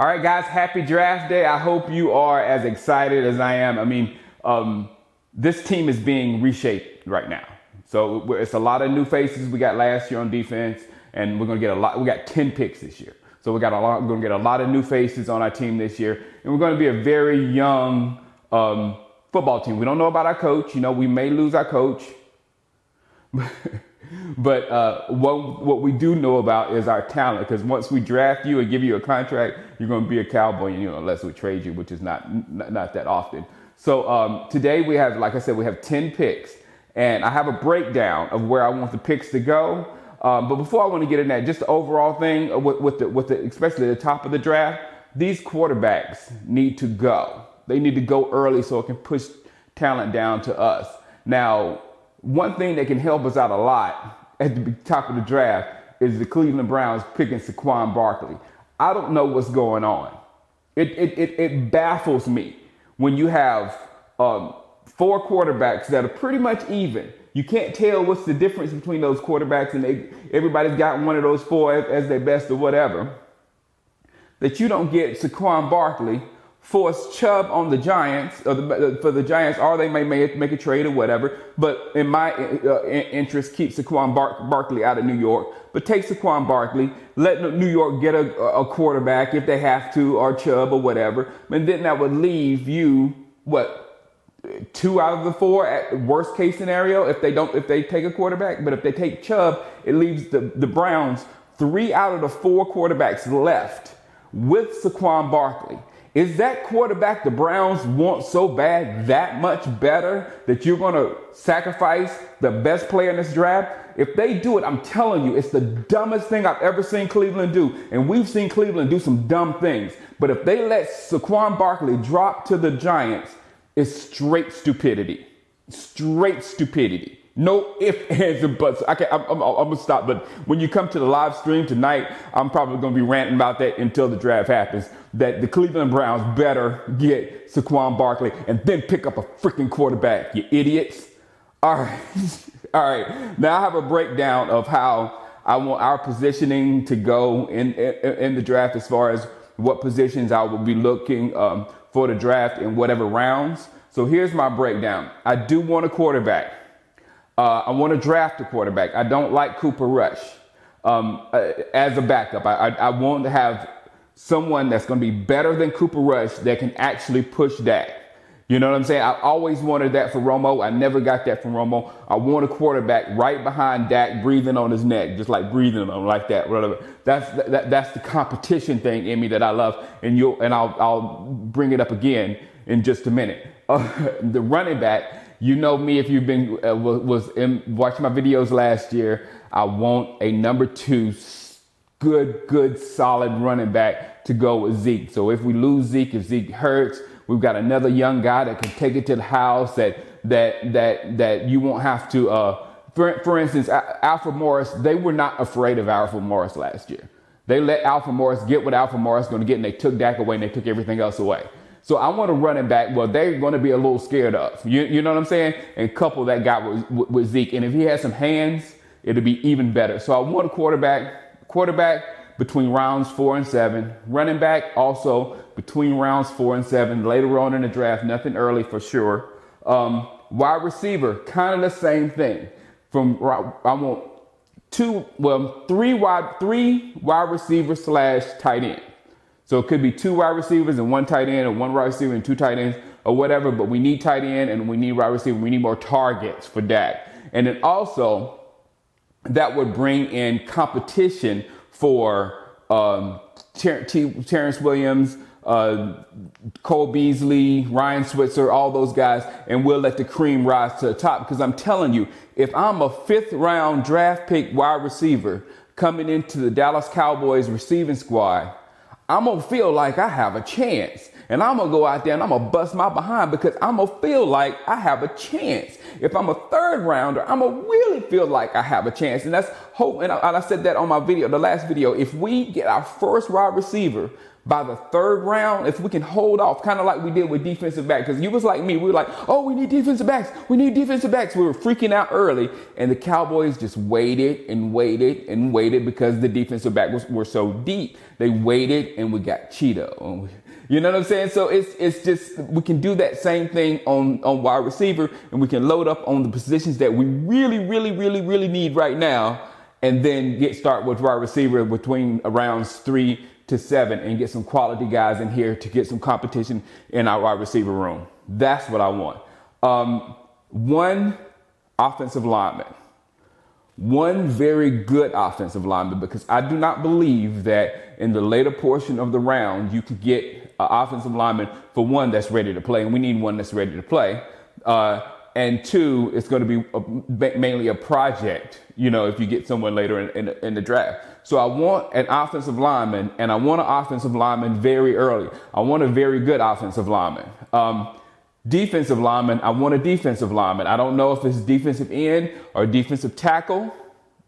All right, guys, happy draft day. I hope you are as excited as I am. I mean, um, this team is being reshaped right now. So it's a lot of new faces we got last year on defense, and we're gonna get a lot. We got 10 picks this year. So we got a lot, we're gonna get a lot of new faces on our team this year, and we're gonna be a very young um, football team. We don't know about our coach. You know, we may lose our coach. but uh, what what we do know about is our talent. Because once we draft you and give you a contract, you're going to be a cowboy. You know, unless we trade you, which is not not, not that often. So um, today we have, like I said, we have ten picks, and I have a breakdown of where I want the picks to go. Um, but before I want to get in that, just the overall thing with, with the with the especially the top of the draft, these quarterbacks need to go. They need to go early so it can push talent down to us. Now, one thing that can help us out a lot at the top of the draft is the Cleveland Browns picking Saquon Barkley. I don't know what's going on. It, it, it, it baffles me when you have um, four quarterbacks that are pretty much even. You can't tell what's the difference between those quarterbacks, and they, everybody's got one of those four as, as their best or whatever. That you don't get Saquon Barkley, force Chubb on the Giants or the, for the Giants, or they may make, make a trade or whatever. But in my uh, interest, keep Saquon Bar- Barkley out of New York. But take Saquon Barkley, let New York get a, a quarterback if they have to, or Chubb or whatever. And then that would leave you what two out of the four at worst case scenario if they don't if they take a quarterback. But if they take Chubb, it leaves the, the Browns three out of the four quarterbacks left with Saquon Barkley. Is that quarterback the Browns want so bad that much better that you're going to sacrifice the best player in this draft? If they do it, I'm telling you, it's the dumbest thing I've ever seen Cleveland do. And we've seen Cleveland do some dumb things. But if they let Saquon Barkley drop to the Giants, it's straight stupidity. Straight stupidity. No if, ands, and buts. I can't, I'm, I'm, I'm, gonna stop. But when you come to the live stream tonight, I'm probably gonna be ranting about that until the draft happens. That the Cleveland Browns better get Saquon Barkley and then pick up a freaking quarterback. You idiots. All right, all right. Now I have a breakdown of how I want our positioning to go in in, in the draft as far as what positions I will be looking um, for the draft in whatever rounds. So here's my breakdown. I do want a quarterback. Uh, I want to draft a quarterback. I don't like Cooper Rush um, uh, as a backup. I, I, I, want to have someone that's going to be better than Cooper Rush that can actually push Dak. You know what I'm saying? I always wanted that for Romo. I never got that from Romo. I want a quarterback right behind Dak, breathing on his neck, just like breathing on him like that. Whatever. That's that, that's the competition thing in me that I love, and you and I'll I'll bring it up again in just a minute. Uh, the running back. You know me if you've been uh, was in, watching my videos last year. I want a number two, good, good, solid running back to go with Zeke. So if we lose Zeke, if Zeke hurts, we've got another young guy that can take it to the house. That that that that you won't have to. Uh, for, for instance, Alfred Morris, they were not afraid of Alfred Morris last year. They let Alfred Morris get what Alfred Morris going to get, and they took Dak away and they took everything else away. So I want a running back. Well, they're going to be a little scared of. You, you know what I'm saying? And couple that guy with, with, Zeke. And if he has some hands, it'll be even better. So I want a quarterback, quarterback between rounds four and seven. Running back also between rounds four and seven. Later on in the draft, nothing early for sure. Um, wide receiver, kind of the same thing. From I want two, well, three wide, three wide receiver slash tight end. So it could be two wide receivers and one tight end, or one wide receiver and two tight ends, or whatever. But we need tight end and we need wide receiver. We need more targets for Dak. And then also, that would bring in competition for um, Ter- T- Terrance Williams, uh, Cole Beasley, Ryan Switzer, all those guys, and we'll let the cream rise to the top. Because I'm telling you, if I'm a fifth round draft pick wide receiver coming into the Dallas Cowboys receiving squad, I'm gonna feel like I have a chance. And I'm gonna go out there and I'm gonna bust my behind because I'm gonna feel like I have a chance. If I'm a third rounder, I'm gonna really feel like I have a chance. And that's hope. And I, and I said that on my video, the last video. If we get our first wide receiver by the third round, if we can hold off, kind of like we did with defensive back, because you was like me, we were like, oh, we need defensive backs, we need defensive backs. We were freaking out early, and the Cowboys just waited and waited and waited because the defensive back was were so deep. They waited, and we got Chido. You know what I'm saying? So it's it's just we can do that same thing on on wide receiver, and we can load up on the positions that we really, really, really, really need right now, and then get start with wide receiver between rounds three to seven, and get some quality guys in here to get some competition in our wide receiver room. That's what I want. Um, one offensive lineman one very good offensive lineman because I do not believe that in the later portion of the round you could get an offensive lineman for one that's ready to play, and we need one that's ready to play. Uh, and two, it's going to be a, mainly a project, you know, if you get someone later in, in, in, the draft. So I want an offensive lineman, and I want an offensive lineman very early. I want a very good offensive lineman. Um, Defensive lineman, I want a defensive lineman. I don't know if it's defensive end or defensive tackle.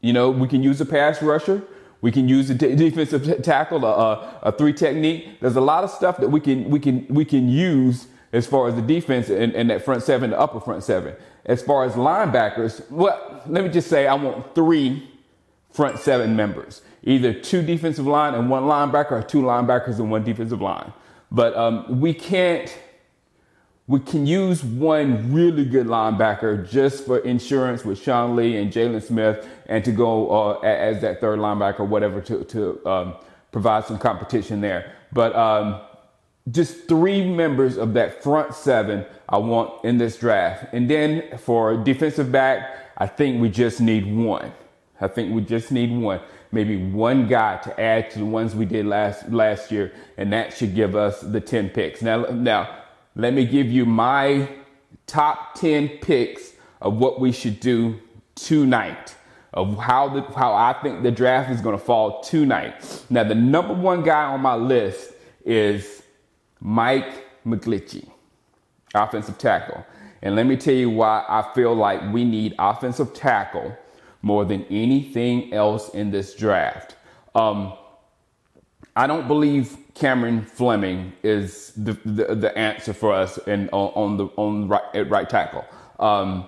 You know, we can use a pass rusher. We can use a defensive t- tackle, a, a, a, three technique. There's a lot of stuff that we can we can we can use as far as the defense and, and that front seven, the upper front seven. As far as linebackers, well, let me just say I want three front seven members, either two defensive line and one linebacker, or two linebackers and one defensive line. But um, we can't we can use one really good linebacker just for insurance with Sean Lee and Jaylon Smith and to go uh, as that third linebacker, whatever, to, to um, provide some competition there. But um, just three members of that front seven I want in this draft. And then for defensive back, I think we just need one. I think we just need one, maybe one guy to add to the ones we did last last year, and that should give us the ten picks. Now, now let me give you my top 10 picks of what we should do tonight of how the how I think the draft is going to fall tonight. Now the number one guy on my list is Mike McGlinchey, offensive tackle. And let me tell you why I feel like we need offensive tackle more than anything else in this draft. Um, I don't believe Cameron Fleming is the, the, the answer for us in, on, on the on right, right tackle. Um,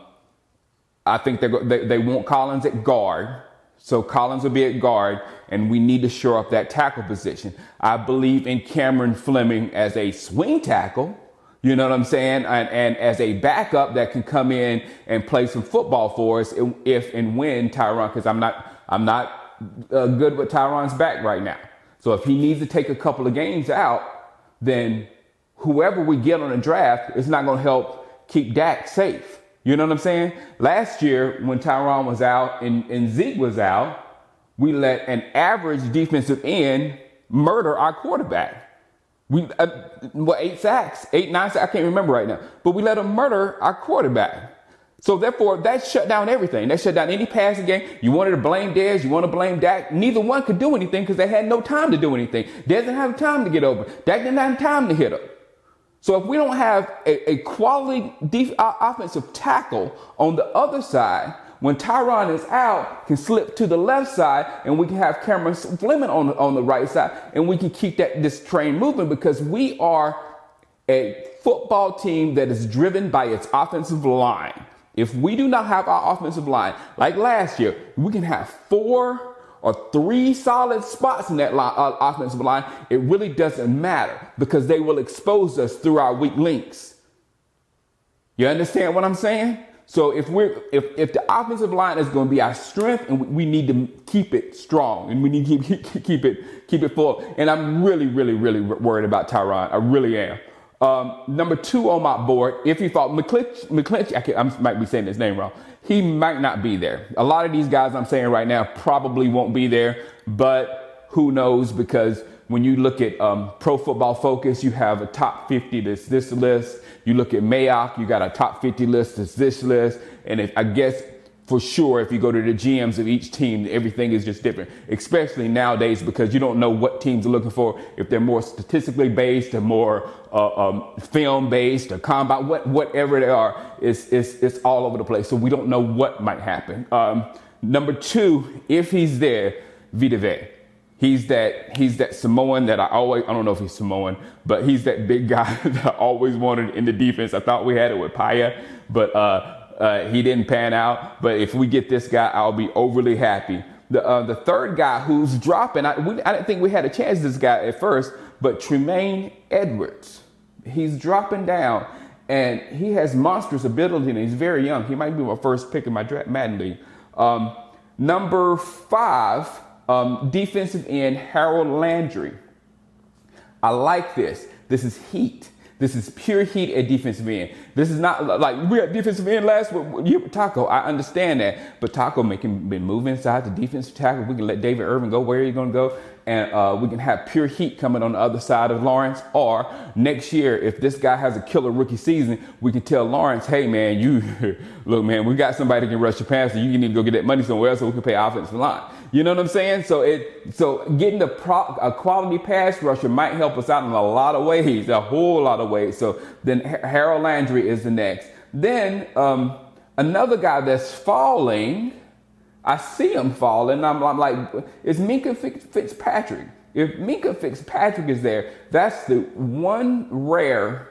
I think they, they want Collins at guard, so Collins will be at guard, and we need to shore up that tackle position. I believe in Cameron Fleming as a swing tackle. You know what I'm saying? And, and as a backup that can come in and play some football for us if and when Tyron, because I'm not I'm not uh, good with Tyron's back right now. So if he needs to take a couple of games out, then whoever we get on the draft is not going to help keep Dak safe. You know what I'm saying? Last year, when Tyron was out and, and Zeke was out, we let an average defensive end murder our quarterback. We uh, what eight sacks, eight nine sacks. I can't remember right now, but we let him murder our quarterback. So therefore, that shut down everything. That shut down any passing game. You wanted to blame Dez, you want to blame Dak. Neither one could do anything because they had no time to do anything. Dez didn't have time to get over. Dak didn't have time to hit him. So if we don't have a, a quality def- offensive tackle on the other side, when Tyron is out, can slip to the left side, and we can have Cameron Fleming on the, on the right side, and we can keep that this train moving because we are a football team that is driven by its offensive line. If we do not have our offensive line, like last year, we can have four or three solid spots in that line, uh, offensive line. It really doesn't matter because they will expose us through our weak links. You understand what I'm saying? So if we're if if the offensive line is going to be our strength, and we, need to keep it strong, and we need to keep, keep, it keep it full. And I'm really really really worried about Tyron. I really am. Um, number two on my board, if you thought McClinch, McClinch I, I, might be saying his name wrong. He might not be there. A lot of these guys I'm saying right now probably won't be there, but who knows? Because when you look at um, Pro Football Focus, you have a top 50 that's this list. You look at Mayock, you got a top 50 list that's this list. And if I guess for sure if you go to the GMs of each team, everything is just different, especially nowadays because you don't know what teams are looking for. If they're more statistically based or more uh, um, film based or combat, what, whatever they are, it's, it's, it's all over the place. So we don't know what might happen. Um, number two, if he's there, Vita Vea. He's that he's that Samoan that I always I don't know if he's Samoan, but he's that big guy that I always wanted in the defense. I thought we had it with Paea, but uh, uh, he didn't pan out. But if we get this guy, I'll be overly happy. The uh, the third guy who's dropping, I, we, I didn't think we had a chance this guy at first, but Tremaine Edwards, he's dropping down, and he has monstrous ability, and he's very young. He might be my first pick in my draft Madden league. Um, number five um, defensive end Harold Landry. I like this. This is heat. This is pure heat at defensive end. This is not like we had defensive end last week. Taco, I understand that, but Taco making been moving inside the defensive tackle. We can let David Irving go where he's going to go, and uh, we can have pure heat coming on the other side of Lawrence. Or next year, if this guy has a killer rookie season, we can tell Lawrence, "Hey man, you look, man, we got somebody that can rush your passer. You need to go get that money somewhere else so we can pay offensive line." You know what I'm saying? So it so getting a, pro, a quality pass rusher might help us out in a lot of ways, a whole lot of ways. So then Harold Landry is the next. Then um, another guy that's falling, I see him falling. I'm, I'm like, it's Minkah Fitzpatrick. If Minkah Fitzpatrick is there, that's the one rare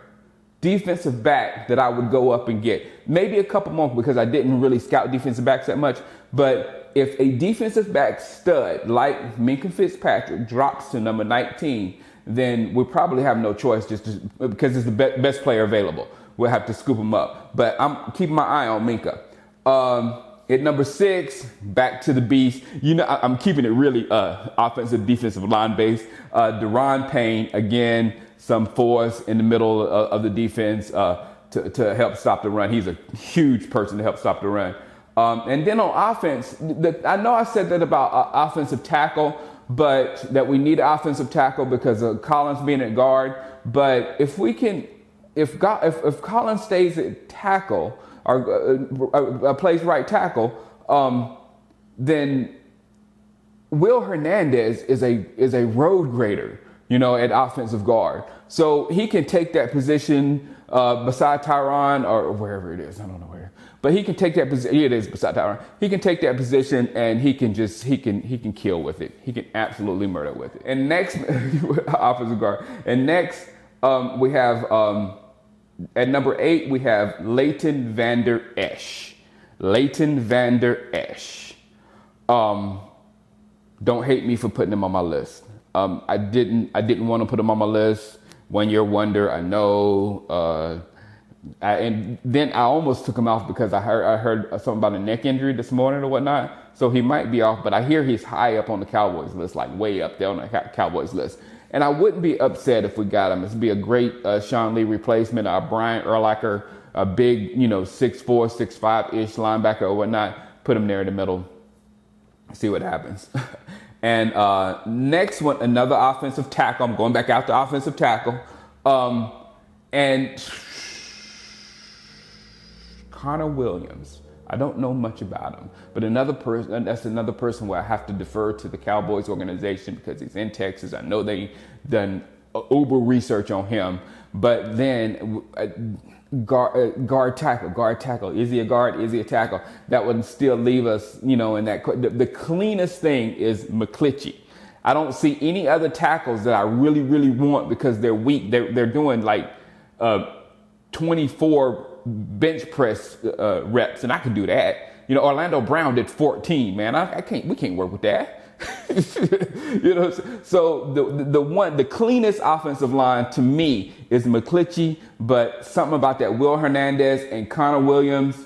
defensive back that I would go up and get. Maybe a couple more because I didn't really scout defensive backs that much, but if a defensive back stud like Minkah Fitzpatrick drops to number 19, then we probably have no choice just to, because it's the be- best player available. We'll have to scoop him up. But I'm keeping my eye on Minkah. Um, at number six, back to the beast. You know, I, am keeping it really uh, offensive, defensive line based. Uh, Da'Ron Payne, again, some force in the middle of, of the defense uh, to, to help stop the run. He's a huge person to help stop the run. Um, and then on offense, the, I know I said that about uh, offensive tackle, but that we need offensive tackle because of Collins being at guard. But if we can, if God, if, if Collins stays at tackle or uh, uh, plays right tackle, um, then Will Hernandez is a is a road grader, you know, at offensive guard. So he can take that position uh, beside Tyron or wherever it is. I don't know where. But he can take that position. Yeah, It is beside Tyron. He can take that position and he can just he can he can kill with it. He can absolutely murder with it. And next, offensive guard. And next, um, we have um, at number eight we have Leighton Vander Esch. Leighton Vander Esch. Um, don't hate me for putting him on my list. Um, I didn't I didn't want to put him on my list. One year wonder. I know. Uh, I, and then I almost took him off because I heard I heard something about a neck injury this morning or whatnot. So he might be off, but I hear he's high up on the Cowboys list, like way up there on the Cowboys list. And I wouldn't be upset if we got him. It'd be a great uh, Sean Lee replacement. Uh, Brian Urlacher, a big, you know, six four, six five ish linebacker or whatnot. Put him there in the middle. See what happens. and uh, next one, another offensive tackle. I'm going back out to offensive tackle. Um, and Connor Williams. I don't know much about him, but another person, that's another person where I have to defer to the Cowboys organization because he's in Texas. I know they done uber research on him, but then uh, guard, uh, guard tackle, guard tackle. Is he a guard? Is he a tackle? That would still leave us, you know, in that. The, the cleanest thing is McClinchy. I don't see any other tackles that I really, really want because they're weak. They're, they're doing like uh, 24 bench press uh, reps, and I can do that. You know, Orlando Brown did 14. Man, I, I can't. We can't work with that. you know, so the, the one, the cleanest offensive line to me is McClinchy, but something about that Will Hernandez and Connor Williams,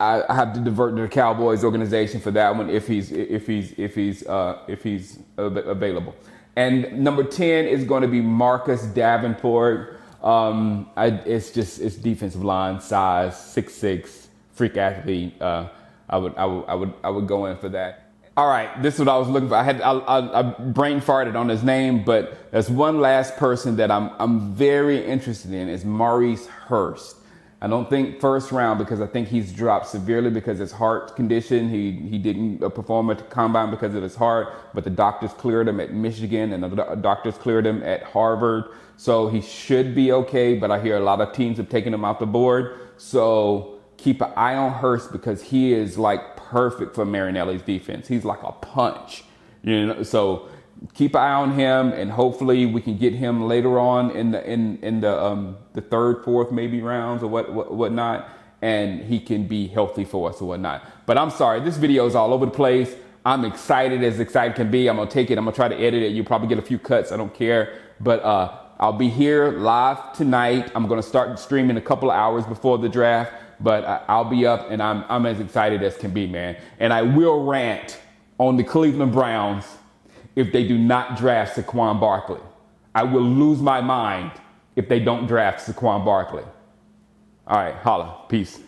I, I, have to divert to the Cowboys organization for that one if he's if he's if he's uh, if he's available. And number ten is going to be Marcus Davenport. Um, I, it's just it's defensive line size, six six, freak athlete. Uh, I would I would I would I would go in for that. All right, this is what I was looking for. I had I, I, I brain farted on his name, but there's one last person that I'm I'm very interested in is Maurice Hurst. I don't think first round because I think he's dropped severely because his heart condition. He he didn't uh, perform at the combine because of his heart, but the doctors cleared him at Michigan and the uh, doctors cleared him at Harvard. So he should be okay, but I hear a lot of teams have taken him off the board. So keep an eye on Hurst because he is like perfect for Marinelli's defense. He's like a punch. You know, so keep an eye on him, and hopefully we can get him later on in the in in the um, the third, fourth, maybe rounds or what what whatnot, and he can be healthy for us or whatnot. But I'm sorry, this video is all over the place. I'm excited as excited can be. I'm gonna take it. I'm gonna try to edit it. You'll probably get a few cuts. I don't care, but uh, I'll be here live tonight. I'm gonna start streaming a couple of hours before the draft, but I'll be up and I'm I'm as excited as can be, man. And I will rant on the Cleveland Browns if they do not draft Saquon Barkley. I will lose my mind if they don't draft Saquon Barkley. All right, holla. Peace.